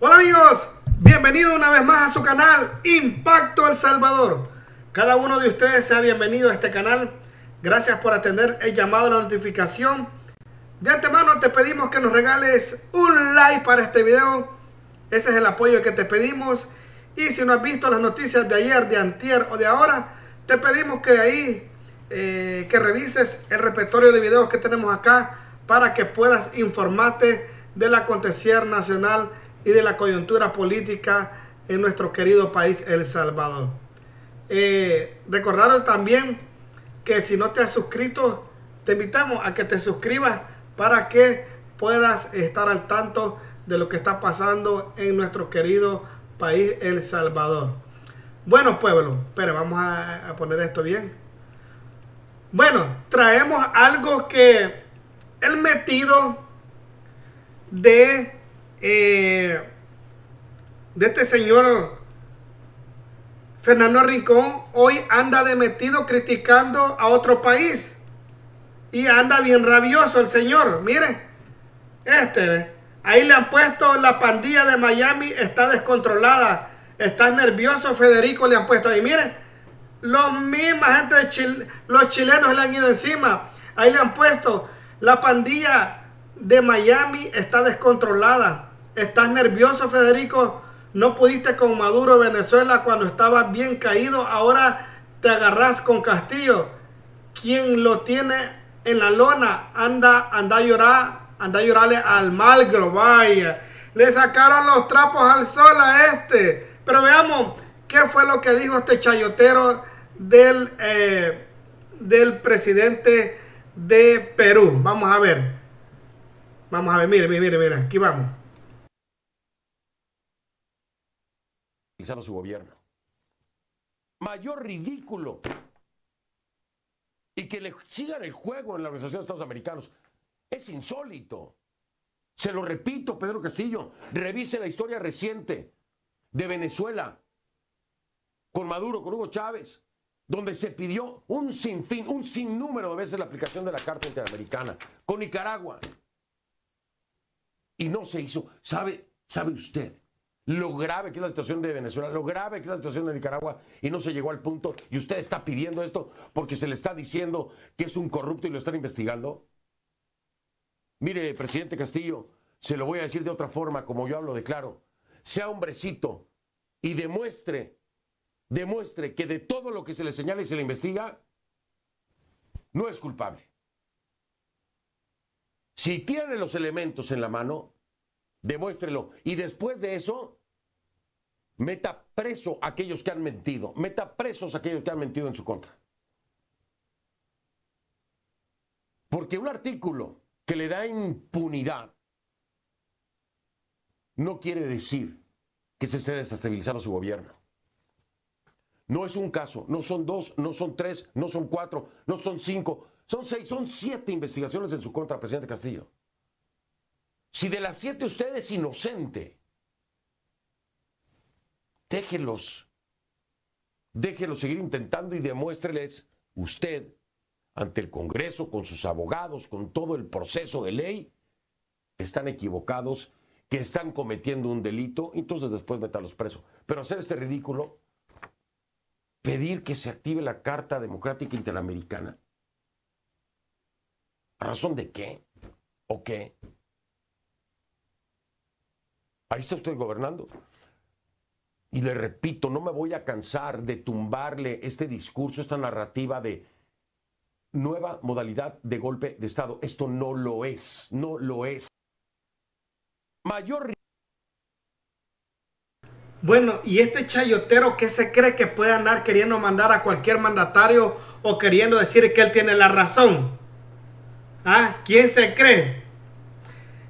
Hola amigos, bienvenido una vez más a su canal Impacto El Salvador. Cada uno de ustedes sea bienvenido a este canal. Gracias por atender el llamado a la notificación. De antemano te pedimos que nos regales un like para este video. Ese es el apoyo que te pedimos. Y si no has visto las noticias de ayer, de antier o de ahora, te pedimos que ahí eh, que revises el repertorio de videos que tenemos acá para que puedas informarte del acontecer nacional y de la coyuntura política en nuestro querido país El Salvador. Eh, también que si no te has suscrito, te invitamos a que te suscribas para que puedas estar al tanto de lo que está pasando en nuestro querido país El Salvador. Bueno, pueblo, pero vamos a poner esto bien. Bueno, traemos algo que el metido de eh, de este señor Fernando Rincón hoy anda de metido criticando a otro país. Y anda bien rabioso el señor. Mire, este, ahí le han puesto la pandilla de Miami, está descontrolada. Está nervioso, Federico le han puesto ahí. Mire, los misma gente de Chile, los chilenos le han ido encima. Ahí le han puesto la pandilla de Miami está descontrolada. ¿Estás nervioso, Federico? No pudiste con Maduro Venezuela cuando estaba bien caído. Ahora te agarras con Castillo. Quien lo tiene en la lona anda, anda a llorar, anda a llorarle al Malgro, vaya. Le sacaron los trapos al sol a este. Pero veamos qué fue lo que dijo este chayotero del, eh, del presidente de Perú. Vamos a ver. Vamos a ver, mire, mire, mire, aquí vamos. A su gobierno. Mayor ridículo. Y que le sigan el juego en la Organización de Estados Americanos. Es insólito. Se lo repito, Pedro Castillo. Revise la historia reciente de Venezuela con Maduro, con Hugo Chávez, donde se pidió un sinfín, un sinnúmero de veces la aplicación de la Carta Interamericana, con Nicaragua. Y no se hizo. ¿Sabe, sabe usted lo grave que es la situación de Venezuela, lo grave que es la situación de Nicaragua y no se llegó al punto y usted está pidiendo esto porque se le está diciendo que es un corrupto y lo están investigando? Mire, presidente Castillo, se lo voy a decir de otra forma, como yo hablo de claro. Sea hombrecito y demuestre, demuestre que de todo lo que se le señala y se le investiga, no es culpable. Si tiene los elementos en la mano, demuéstrelo. Y después de eso, meta preso a aquellos que han mentido, meta presos a aquellos que han mentido en su contra. Porque un artículo que le da impunidad no quiere decir que se esté desestabilizando su gobierno. No es un caso, no son dos, no son tres, no son cuatro, no son cinco, son seis, son siete investigaciones en su contra, presidente Castillo. Si de las siete usted es inocente, déjelos, déjelos seguir intentando y demuéstreles usted ante el Congreso, con sus abogados, con todo el proceso de ley, están equivocados, que están cometiendo un delito, entonces después métalos presos. Pero hacer este ridículo, pedir que se active la Carta Democrática Interamericana, ¿a razón de qué? ¿O qué? Ahí está usted gobernando. Y le repito, no me voy a cansar de tumbarle este discurso, esta narrativa de nueva modalidad de golpe de Estado. Esto no lo es, no lo es. Mayor... Bueno, y este chayotero que se cree que puede andar queriendo mandar a cualquier mandatario o queriendo decir que él tiene la razón. ¿Ah? ¿Quién se cree?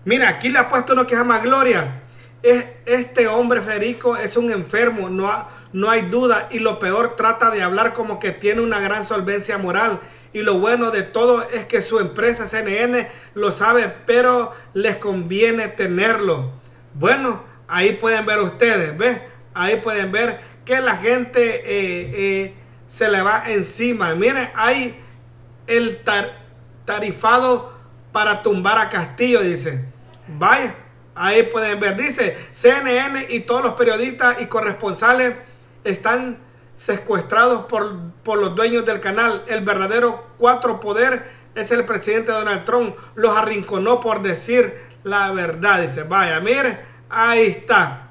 Mira, aquí le ha puesto uno que se llama Gloria este hombre Federico es un enfermo, no, no hay duda. Y lo peor, trata de hablar como que tiene una gran solvencia moral. Y lo bueno de todo es que su empresa CNN lo sabe, pero les conviene tenerlo. Bueno, ahí pueden ver ustedes, ¿ves? Ahí pueden ver que la gente eh, eh, se le va encima. Miren, hay el tarifado para tumbar a Castillo, dice. Vaya Ahí pueden ver, dice CNN y todos los periodistas y corresponsales están secuestrados por, por los dueños del canal. El verdadero cuatro poder es el presidente Donald Trump. Los arrinconó por decir la verdad. Dice, vaya, mire, ahí está.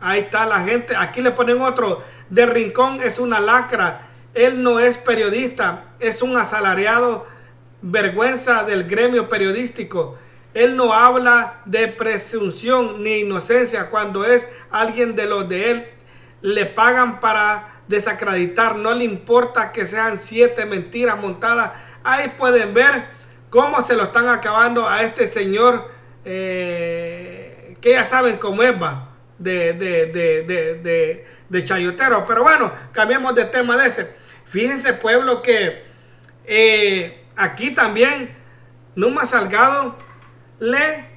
Ahí está la gente. Aquí le ponen otro. De Rincón es una lacra. Él no es periodista, es un asalariado. Vergüenza del gremio periodístico. Él no habla de presunción ni inocencia cuando es alguien de los de él. Le pagan para desacreditar. No le importa que sean siete mentiras montadas. Ahí pueden ver cómo se lo están acabando a este señor eh, que ya saben cómo es, va, de, de, de, de, chayotero. Pero bueno, cambiemos de tema de ese. Fíjense, pueblo, que eh, aquí también Numa Salgado le,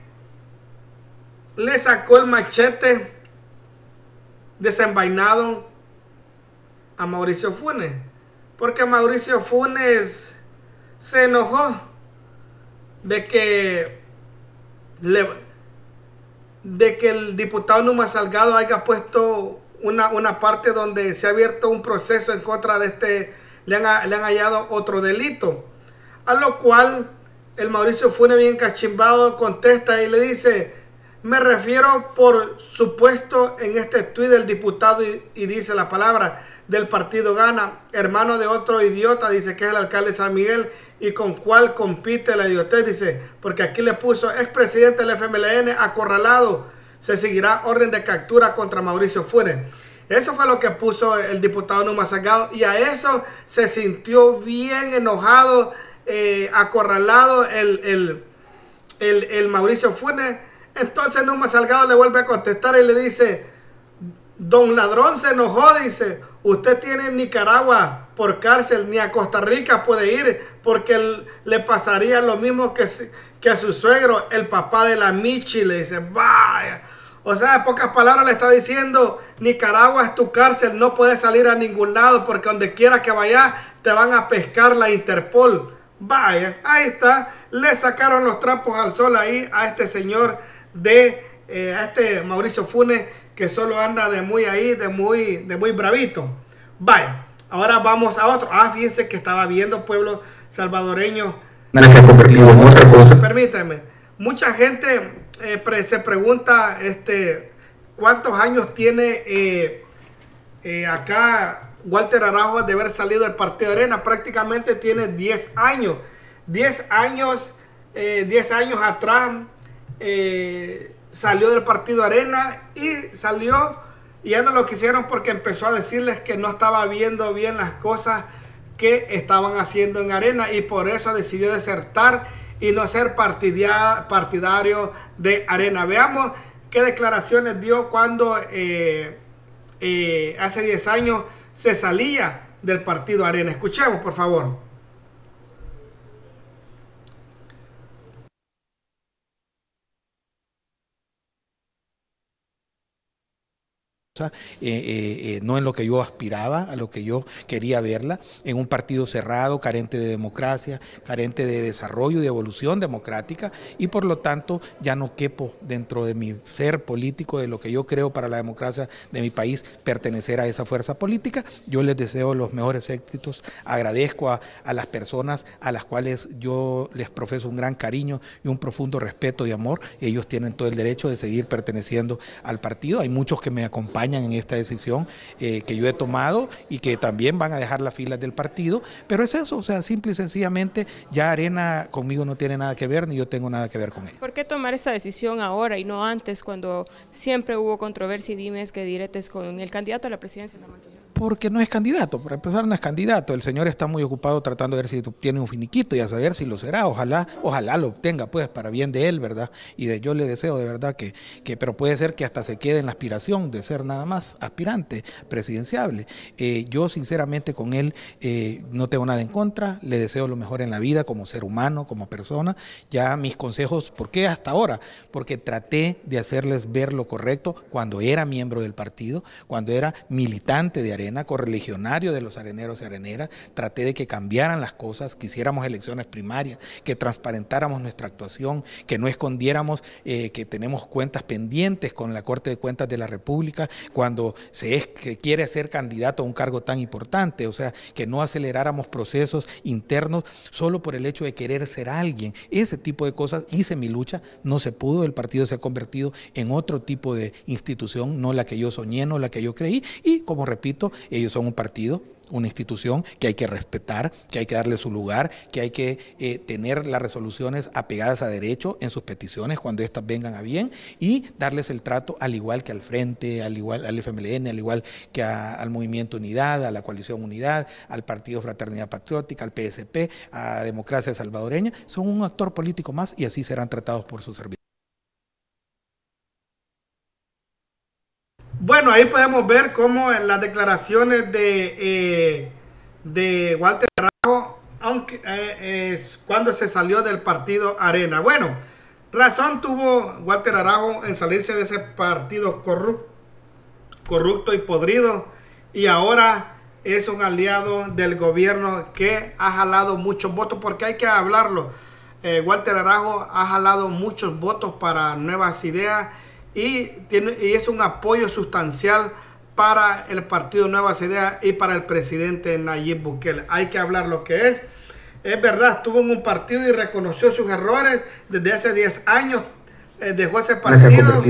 le sacó el machete desenvainado a Mauricio Funes. Porque Mauricio Funes se enojó de que de que el diputado Numa Salgado haya puesto una, una, parte donde se ha abierto un proceso en contra de este, le han, le han hallado otro delito. A lo cual el Mauricio Funes bien cachimbado contesta y le dice, me refiero por supuesto en este tuit del diputado y, dice la palabra del partido Gana, hermano de otro idiota, dice que es el alcalde de San Miguel y con cuál compite la idiotez, dice, porque aquí le puso expresidente del FMLN acorralado, se seguirá orden de captura contra Mauricio Funes. Eso fue lo que puso el diputado Numa Salgado y a eso se sintió bien enojado, eh, acorralado el, el, el, Mauricio Funes. Entonces Numa Salgado le vuelve a contestar y le dice, don ladrón se enojó, dice, usted tiene en Nicaragua por cárcel, ni a Costa Rica puede ir porque le pasaría lo mismo que, que a su suegro, el papá de la Michi, le dice, vaya. O sea, en pocas palabras le está diciendo, Nicaragua es tu cárcel, no puedes salir a ningún lado porque donde quiera que vayas te van a pescar la Interpol. Vaya, ahí está, le sacaron los trapos al sol ahí a este señor de, eh, a este Mauricio Funes, que solo anda de muy ahí, de muy, de muy bravito. Vaya, ahora vamos a otro. Ah, fíjense que estaba viendo pueblo salvadoreño. Permíteme. Mucha gente eh, se pregunta este, cuántos años tiene eh, acá Walter Araujo de haber salido del partido Arena. Prácticamente tiene 10 años. 10 años, 10 años atrás salió del partido Arena y salió y ya no lo quisieron porque empezó a decirles que no estaba viendo bien las cosas que estaban haciendo en Arena y por eso decidió desertar y no ser partidario de Arena. Veamos qué declaraciones dio cuando eh, eh, hace 10 años se salía del partido Arena. Escuchemos, por favor. Eh, eh, eh, no en lo que yo aspiraba, a lo que yo quería verla, en un partido cerrado, carente de democracia, carente de desarrollo y de evolución democrática, y por lo tanto ya no quepo dentro de mi ser político, de lo que yo creo para la democracia de mi país, pertenecer a esa fuerza política. Yo les deseo los mejores éxitos, agradezco a, a las personas a las cuales yo les profeso un gran cariño y un profundo respeto y amor. Ellos tienen todo el derecho de seguir perteneciendo al partido. Hay muchos que me acompañan en esta decisión eh, que yo he tomado y que también van a dejar las filas del partido, pero es eso, o sea, simple y sencillamente ya Arena conmigo no tiene nada que ver ni yo tengo nada que ver con él. ¿Por qué tomar esta decisión ahora y no antes cuando siempre hubo controversia y dimes que diretes con el candidato a la presidencia de porque no es candidato, para empezar no es candidato, el señor está muy ocupado tratando de ver si obtiene un finiquito y a saber si lo será, ojalá, ojalá lo obtenga, pues para bien de él, ¿verdad? Y de yo le deseo de verdad que, que pero puede ser que hasta se quede en la aspiración de ser nada más aspirante presidenciable. Eh, yo sinceramente con él eh, no tengo nada en contra, le deseo lo mejor en la vida como ser humano, como persona, ya mis consejos, ¿por qué hasta ahora? Porque traté de hacerles ver lo correcto cuando era miembro del partido, cuando era militante de Arena Arena, correligionario de los areneros y areneras, traté de que cambiaran las cosas, que hiciéramos elecciones primarias, que transparentáramos nuestra actuación, que no escondiéramos eh, que tenemos cuentas pendientes con la Corte de Cuentas de la República cuando se, es, que quiere ser candidato a un cargo tan importante, o sea, que no aceleráramos procesos internos solo por el hecho de querer ser alguien. Ese tipo de cosas hice mi lucha, no se pudo, el partido se ha convertido en otro tipo de institución, no la que yo soñé, no la que yo creí, y como repito, ellos son un partido una institución que hay que respetar, que hay que darle su lugar, que hay que eh, tener las resoluciones apegadas a derecho en sus peticiones cuando éstas vengan a bien y darles el trato al igual que al Frente, al igual al FMLN, al igual que al Movimiento Unidad, a la Coalición Unidad, al Partido Fraternidad Patriótica, al PSP, a Democracia Salvadoreña. Son un actor político más y así serán tratados por sus servicios. Bueno, ahí podemos ver cómo en las declaraciones de, eh, de Walter Arajo, aunque eh, cuando se salió del partido Arena. Bueno, razón tuvo Walter Arajo en salirse de ese partido corrupto y podrido y ahora es un aliado del gobierno que ha jalado muchos votos porque hay que hablarlo. Eh, Walter Arajo ha jalado muchos votos para nuevas ideas y, tiene, y es un apoyo sustancial para el partido Nuevas Ideas y para el presidente Nayib Bukele. Hay que hablar lo que es. Es verdad, estuvo en un partido y reconoció sus errores desde hace 10 años. Eh, dejó ese partido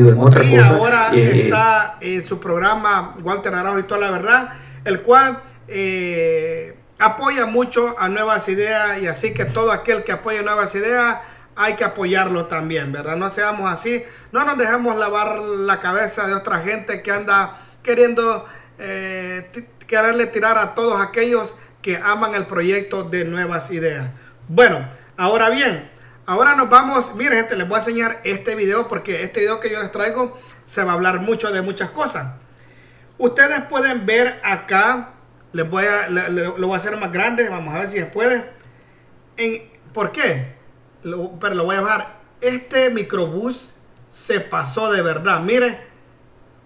y ahora eh, está en su programa Walter Araujo y toda la verdad, el cual eh, apoya mucho a Nuevas Ideas y así que todo aquel que apoya Nuevas Ideas hay que apoyarlo también, ¿verdad? No seamos así, no nos dejemos lavar la cabeza de otra gente que anda queriendo eh, quererle tirar a todos aquellos que aman el proyecto de nuevas ideas. Bueno, ahora bien, ahora nos vamos, miren gente, les voy a enseñar este video porque este video que yo les traigo se va a hablar mucho de muchas cosas. Ustedes pueden ver acá, les voy a, lo voy a hacer más grande, vamos a ver si se puede. ¿Por qué? Pero lo voy a bajar. Este microbús se pasó de verdad. Mire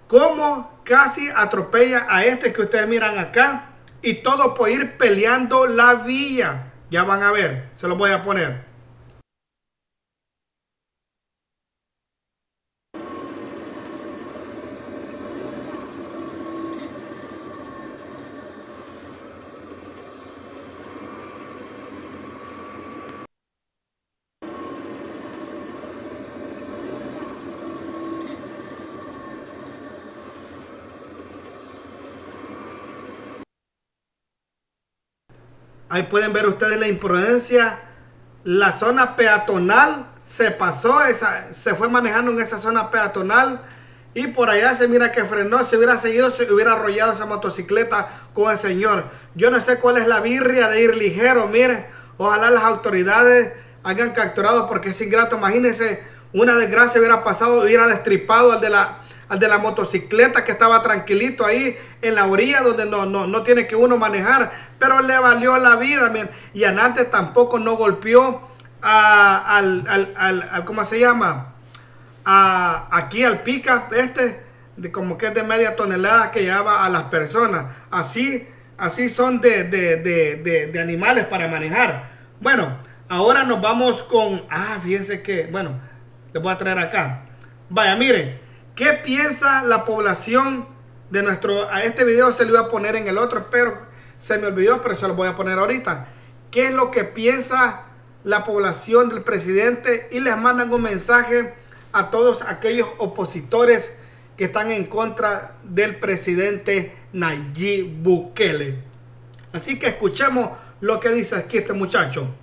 cómo casi atropella a este que ustedes miran acá. Y todo por ir peleando la vía. Ya van a ver. Se lo voy a poner. Ahí pueden ver ustedes la imprudencia. La zona peatonal se pasó, esa, se fue manejando en esa zona peatonal. Y por allá se mira que frenó. Si hubiera seguido, se hubiera arrollado esa motocicleta con el señor. Yo no sé cuál es la birria de ir ligero. Mire, ojalá las autoridades hayan capturado porque es ingrato. Imagínense, una desgracia hubiera pasado, hubiera destripado al de la, al de la motocicleta que estaba tranquilito ahí en la orilla donde no, no, no tiene que uno manejar pero le valió la vida. Y Anante tampoco no golpeó a, al, al, ¿cómo se llama? A, aquí al pica este, de como que es de media tonelada que lleva a las personas. Así, así son de, de, animales para manejar. Bueno, ahora nos vamos con, ah, fíjense que, bueno, les voy a traer acá. Vaya, miren, ¿qué piensa la población de nuestro, a este video se lo iba a poner en el otro, pero se me olvidó, pero se lo voy a poner ahorita. ¿Qué es lo que piensa la población del presidente? Y les mandan un mensaje a todos aquellos opositores que están en contra del presidente Nayib Bukele. Así que escuchemos lo que dice aquí este muchacho.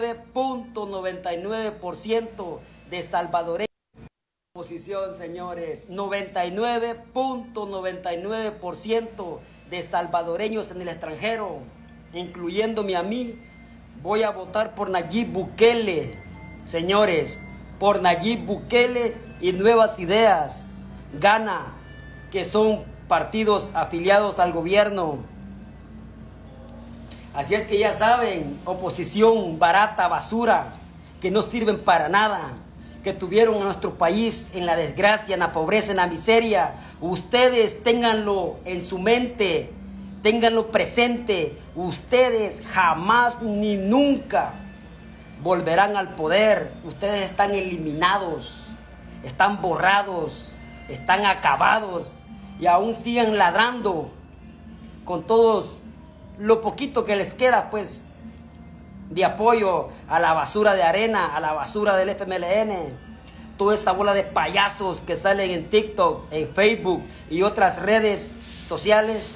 9.99% de salvadoreños posición, señores. 99.99% de salvadoreños en el extranjero, incluyéndome a mí, voy a votar por Nayib Bukele, señores, por Nayib Bukele y Nuevas Ideas. Gana, que son partidos afiliados al gobierno. Así es que ya saben, oposición barata, basura, que no sirven para nada que tuvieron a nuestro país en la desgracia, en la pobreza, en la miseria. Ustedes ténganlo en su mente, ténganlo presente. Ustedes jamás ni nunca volverán al poder. Ustedes están eliminados, están borrados, están acabados y aún siguen ladrando con todos lo poquito que les queda, pues, de apoyo a la basura de arena, a la basura del FMLN. Toda esa bola de payasos que salen en TikTok, en Facebook y otras redes sociales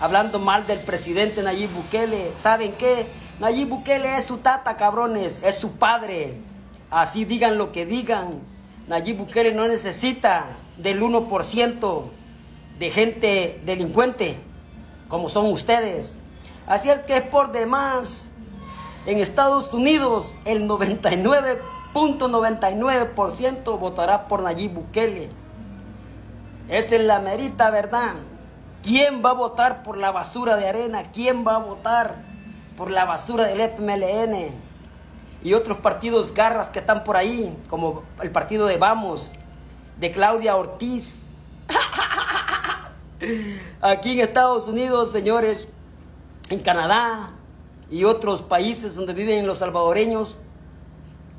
hablando mal del presidente Nayib Bukele. ¿Saben qué? Nayib Bukele es su tata, cabrones, es su padre. Así digan lo que digan. Nayib Bukele no necesita del 1% de gente delincuente como son ustedes. Así es que es por demás. En Estados Unidos el 99.99% votará por Nayib Bukele. Esa es la merita verdad. ¿Quién va a votar por la basura de arena? ¿Quién va a votar por la basura del FMLN? Y otros partidos garras que están por ahí, como el partido de Vamos, de Claudia Ortiz. Aquí en Estados Unidos, señores, en Canadá y otros países donde viven los salvadoreños,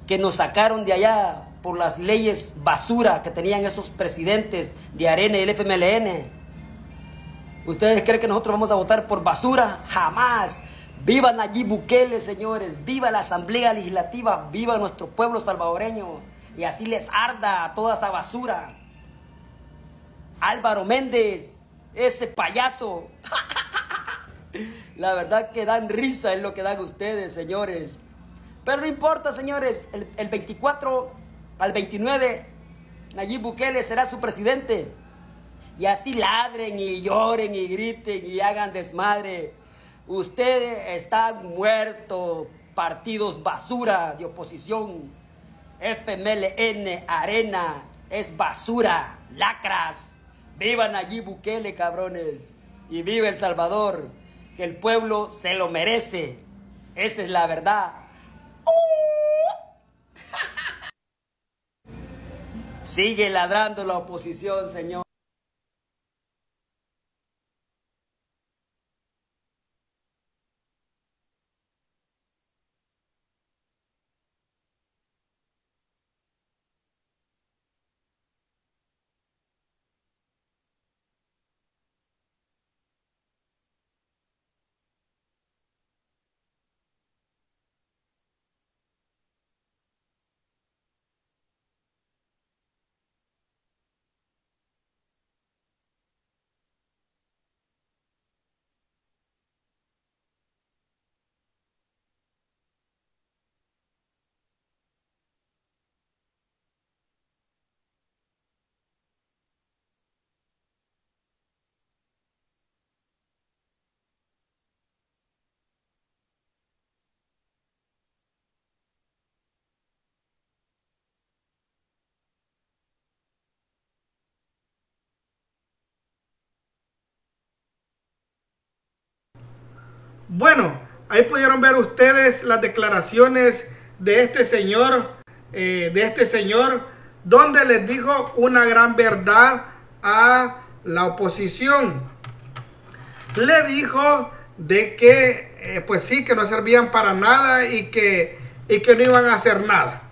que nos sacaron de allá por las leyes basura que tenían esos presidentes de Arena y el FMLN. ¿Ustedes creen que nosotros vamos a votar por basura? Jamás. Viva Nayib Bukele, señores. Viva la Asamblea Legislativa. Viva nuestro pueblo salvadoreño. Y así les arda toda esa basura. Álvaro Méndez ese payaso. La verdad que dan risa es lo que dan ustedes, señores. Pero no importa, señores. El, 24 al 29, Nayib Bukele será su presidente. Y así ladren y lloren y griten y hagan desmadre. Ustedes están muertos, partidos basura de oposición. FMLN, Arena, es basura, lacras. Vivan allí Bukele, cabrones. Y vive El Salvador. Que el pueblo se lo merece. Esa es la verdad. Sigue ladrando la oposición, señor. Bueno, ahí pudieron ver ustedes las declaraciones de este señor, eh, de este señor, donde les dijo una gran verdad a la oposición. Le dijo de que, eh, pues sí, que no servían para nada y que, y que no iban a hacer nada.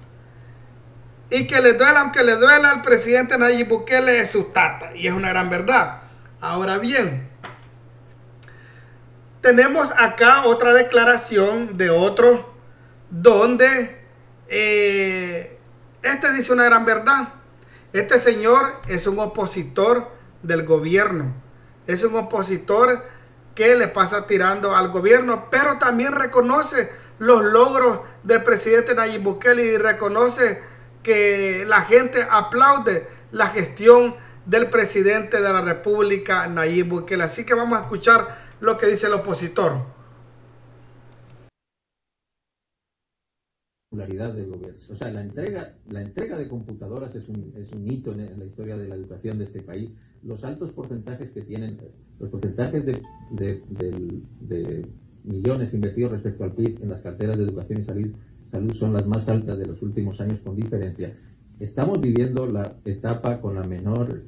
Y que le duela, aunque le duela al presidente Nayib Bukele, es su tata. Y es una gran verdad. Ahora bien, tenemos acá otra declaración de otro donde eh, este dice una gran verdad. Este señor es un opositor del gobierno. Es un opositor que le pasa tirando al gobierno, pero también reconoce los logros del presidente Nayib Bukele y reconoce que la gente aplaude la gestión del presidente de la República Nayib Bukele. Así que vamos a escuchar lo que dice el opositor. Del gobierno. La entrega, de computadoras es un, es un hito en, la historia de la educación de este país. Los altos porcentajes que tienen, los porcentajes de, de, millones invertidos respecto al PIB en las carteras de educación y salud, salud son las más altas de los últimos años con diferencia. estamos viviendo la etapa con la menor,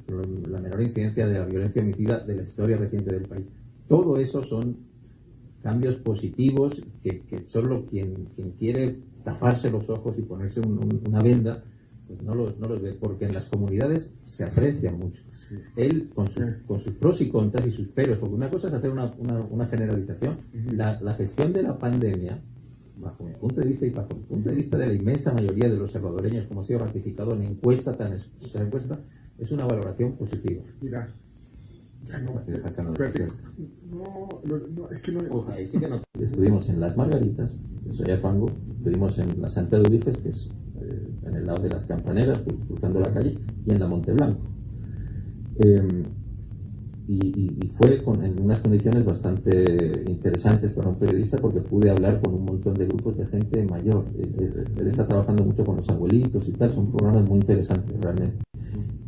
la menor incidencia de la violencia homicida de la historia reciente del país. Todo eso son cambios positivos que, que solo quien, quien quiere taparse los ojos y ponerse una venda pues no los, no los ve, porque en las comunidades se aprecia mucho. Él, con, con, sus pros y contras y sus peros, porque una cosa es hacer una, una, generalización, la, la, gestión de la pandemia, bajo mi punto de vista y bajo el punto de vista de la inmensa mayoría de los salvadoreños, como ha sido ratificado en encuesta tan encuesta, es una valoración positiva. Mira, no. No, no, es que no. ahí sí que no. Estuvimos en Las Margaritas, en Soyapango, estuvimos en la Santa de Ulises, que es eh, en el lado de las campaneras, cruzando la calle, y en la Monte Blanco. Em, y, fue con, en unas condiciones bastante interesantes para un periodista porque pude hablar con un montón de grupos de gente mayor. Él, está trabajando mucho con los abuelitos y tal, son programas muy interesantes realmente.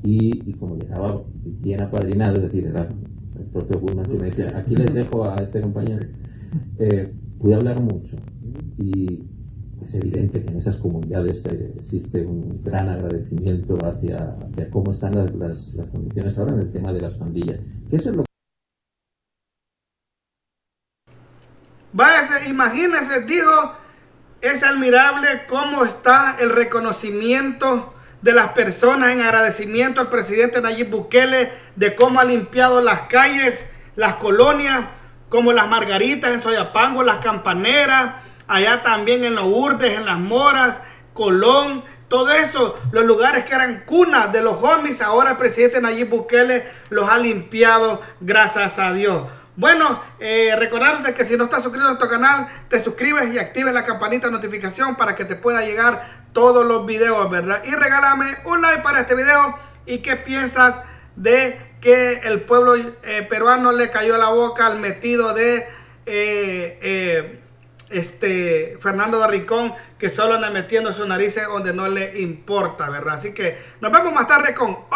Y, como llegaba bien apadrinado, es decir, era el propio Guzmán que me decía, aquí les dejo a este compañero, eh, pude hablar mucho. Y, es evidente que en esas comunidades eh, existe un gran agradecimiento hacia, cómo están las, condiciones ahora en el tema de las pandillas. Que eso es lo Váyase, imagínese, dijo, es admirable cómo está el reconocimiento de las personas en agradecimiento al presidente Nayib Bukele de cómo ha limpiado las calles, las colonias, como las margaritas en Soyapango, las campaneras, allá también en los Urdes, en las Moras, Colón, todo eso, los lugares que eran cunas de los homies, ahora el presidente Nayib Bukele los ha limpiado, gracias a Dios. Bueno, eh, recordarte que si no estás suscrito a nuestro canal, te suscribes y actives la campanita de notificación para que te pueda llegar todos los videos, ¿verdad? Y regálame un like para este video y qué piensas de que el pueblo eh, peruano le cayó la boca al metido de... Eh, eh este Fernando de Rincón que solo anda metiendo su narices donde no le importa, ¿verdad? Así que nos vemos más tarde con